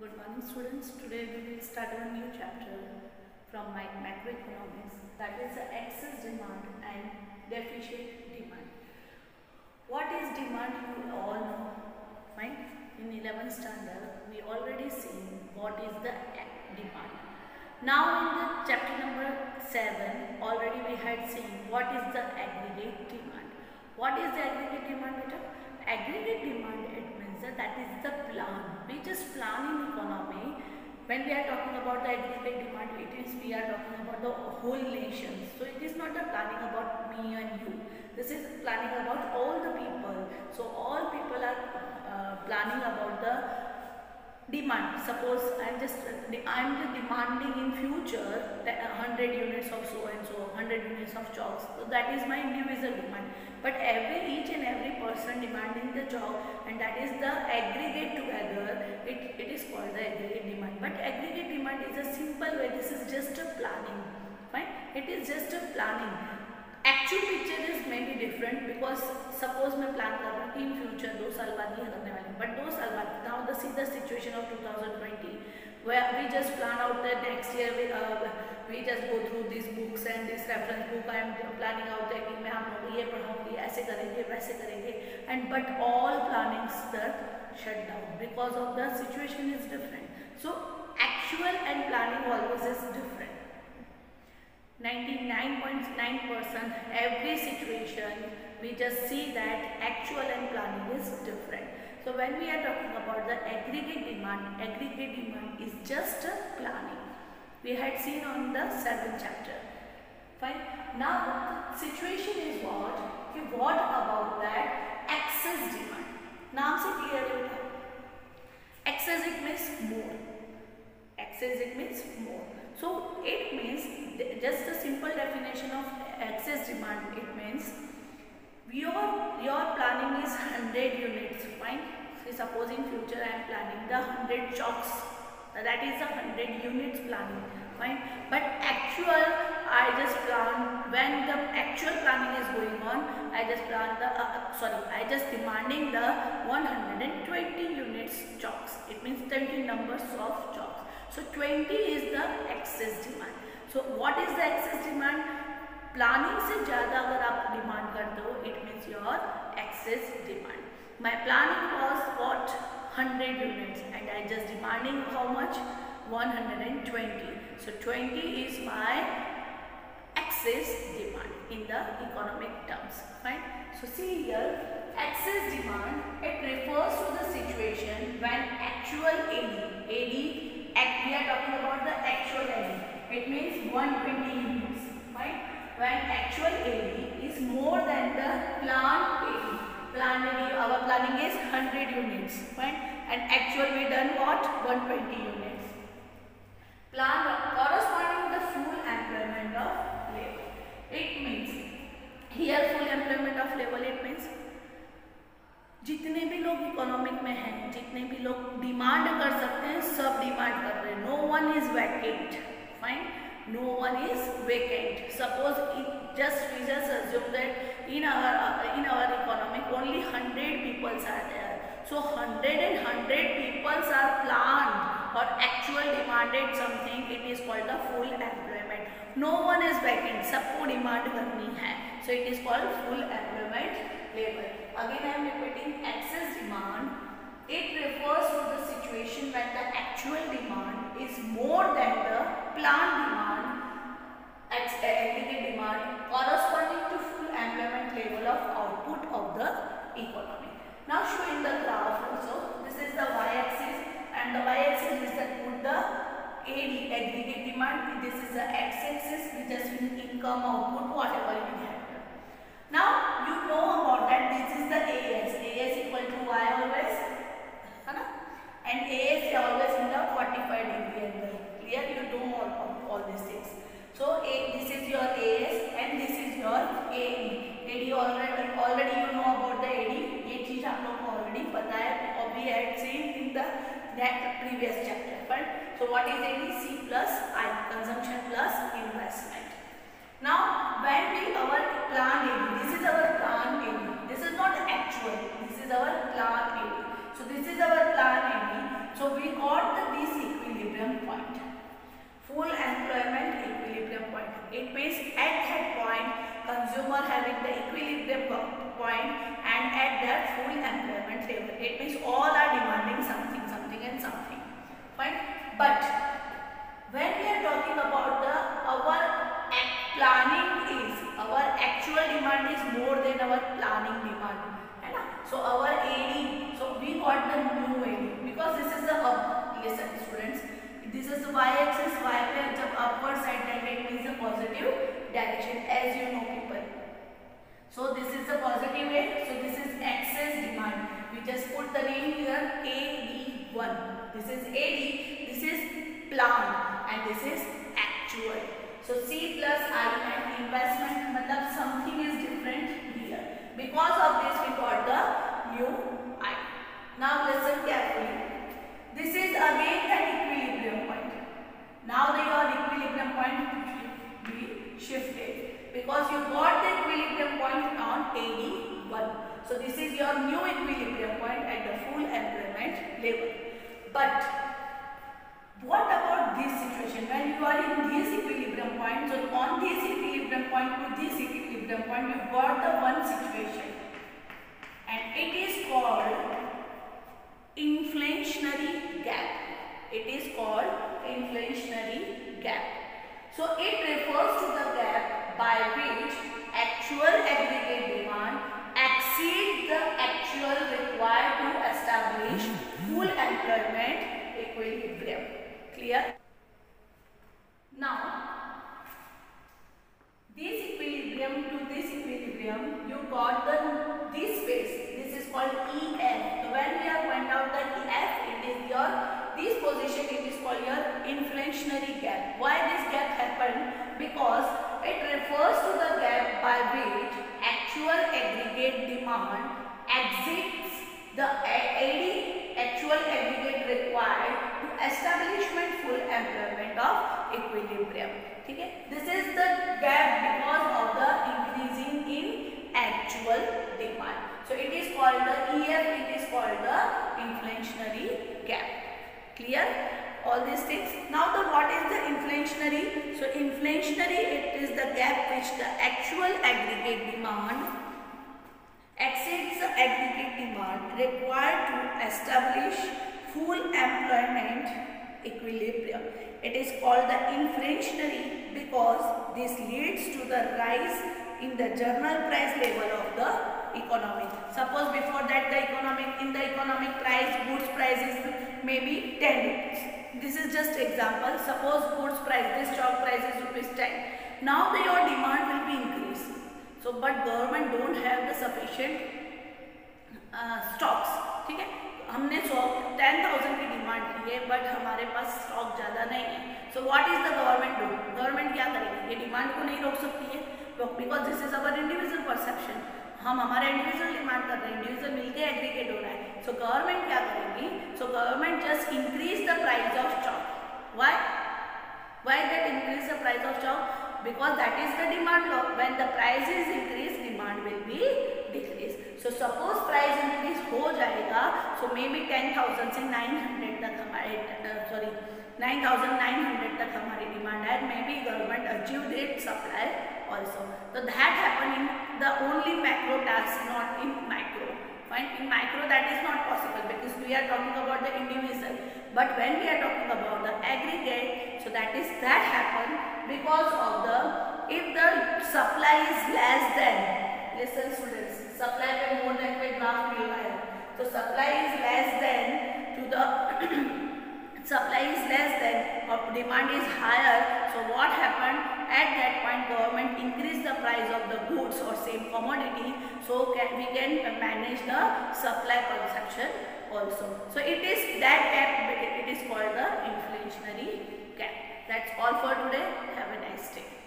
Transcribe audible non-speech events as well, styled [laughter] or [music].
Good morning students. Today we will start a new chapter from my macroeconomics that is the excess demand and deficit demand. What is demand you all know? In 11th standard we already seen what is the demand. Now in the chapter number 7 already we had seen what is the aggregate demand. What is the aggregate demand? Aggregate demand means that that is the plan. We just plan in economy. When we are talking about the aggregate demand, it is we are talking about the whole nation. So it is not a planning about me and you. This is planning about all the people. So all people are uh, planning about the demand. Suppose I am just I am demanding in future 100 units of so and so, 100 units of chalks. So that is my individual demand. But every person demanding the chalk and that is the aggregate together. It, it is called the aggregate demand. But aggregate demand is a simple way. This is just a planning. Fine. It is just a planning. Actual picture is may be different because suppose मैं plan कर रहा हूँ in future दो साल बाद ये करने वाले बट दो साल बाद now the see the situation of 2020 where we just plan out that next year we, uh, we just go through these books and this reference book I am planning out that कि मैं आप लोगों को ये पढ़ाऊंगी ऐसे करेंगे वैसे करेंगे and but all plannings that shut down because of the situation is different so actual and planning always is different 99.9% every situation we just see that actual and planning is different. So when we are talking about the aggregate demand, aggregate demand is just a planning. We had seen on the seventh chapter. Fine. Now situation is what? Okay, what about that excess demand नाम से clear होता। है excess it means more excess it means more so it means just the simple definition of excess demand it means your your planning is hundred units fine suppose in future I am planning the hundred chalks that is the hundred units planning Fine. But actual I just plan when the actual planning is going on. I just plan the uh, sorry. I just demanding the 120 units chalks. It means 20 numbers of chalks. So 20 is the excess demand. So what is the excess demand? Planning से ज़्यादा अगर आप demand करते हो it means your excess demand. My planning was what 100 units and I just demanding how much 120. So 20 is my excess demand in the economic terms. Fine. So see here excess demand it refers to the situation when actual AD AD we are talking about the actual AD. It means 120 units. Fine. When actual AD is more than the planned AD. Planned AD, our planning is 100 units. right And actual we done what? 120 units. Plan economic में है। जितने भी लोग demand कर सकते हैं, सब demand कर रहे हैं। No one is vacant fine no one is vacant suppose it just reason assume that in our in our economic only hundred peoples are there so hundred and hundred peoples are plan और actual demanded something it is called the full employment no one is vacant सबको demand करनी है so it is called full employment labour again I actual demand is more than the planned demand, aggregate eh, demand corresponding to full employment level of output of the economy. Now showing the graph also. This is the y-axis and the y-axis is the put the AD aggregate demand. This is the x-axis which is income output whatever you have. Now you know about that this is the AS. AS equal to Y always. And AS always clear you know all, all, all these things. So a this is your as and this is your ae ad already already you know about the ad ye cheez aap already pata hai or we had seen in the that previous chapter. But so what is ad c plus i consumption plus investment. Now when we our plan ad this is our plan ad this is not actual. This is our plan ad so this is our plan ad so we got Full employment equilibrium point. It means at that point consumer having the equilibrium point and at that full employment level. It means all are demanding something, something and something. Fine. But when we are this is y-axis, y पे जब upward side direction means the positive direction as you know people. So this is the positive way. So this is excess demand. We just put the name here AD1. This is AD. This is planned and this is actual. So C plus I and investment matlab something is different here. Because of this we got the new I. Now listen carefully. Point to this equilibrium point, you got the one situation, and it is called inflationary gap. It is called inflationary gap. So it refers to the gap by which actual aggregate demand exceeds the actual required to establish full employment equilibrium. Clear? Now, this equilibrium to this equilibrium, you got the this space. This is called EF. So when we are going out the EF, it is your this position. It is called your inflationary gap. Why this gap happened? Because it refers to the gap by which actual aggregate demand exceeds the AD actual aggregate required to establishment full employment of equilibrium. Okay? This is the gap because of the increasing in actual demand. So it is called the EF, it is called the inflationary gap. Clear? All these things. Now the what is the inflationary? So inflationary it is the gap which the actual aggregate demand exceeds the aggregate demand required to establish full employment equilibrium. It is called the inflationary because this leads to the rise in the general price level of the economy. Suppose before that the economic in the economic price goods price is maybe 10 rupees. This is just example. Suppose goods price this stock price is rupees 10. Now the, your demand will be increased. So but government don't have the sufficient stocks ठीक है हमने सौ ten thousand की demand की है but हमारे पास stock ज़्यादा नहीं है so what is the government do government क्या करेगी ये डिमांड को नहीं रोक सकती है because this is our individual perception हम हमारा इंडिविजुअल डिमांड कर रहे हैं इंडिविजुअल मिलके एग्रीगेट हो रहा है। सो गवर्नमेंट क्या करेगी? So government just increase the price of stock why why that increase the price of stock because that is the demand law. When the price is increased demand will be decreased. So suppose price increase हो जाएगा so maybe 10000 से 900 तक हमारे sorry uh, 9900 तक हमारी demand है। Maybe government achieve that supply also तो that happen in the only macro tasks not in micro. Fine in micro that is not possible because we are talking about the individual. But when we are talking about the aggregate so that is that happen because of the if the supply is less than listen students supply pe more than pe graph mila hai so supply is less than to the [clears throat] supply is less than or demand is higher. So what happened? At that point government increase the price of the goods or same commodity so can, we can manage the supply consumption also. So it is that gap it is called the inflationary gap that's all for today. Have a nice day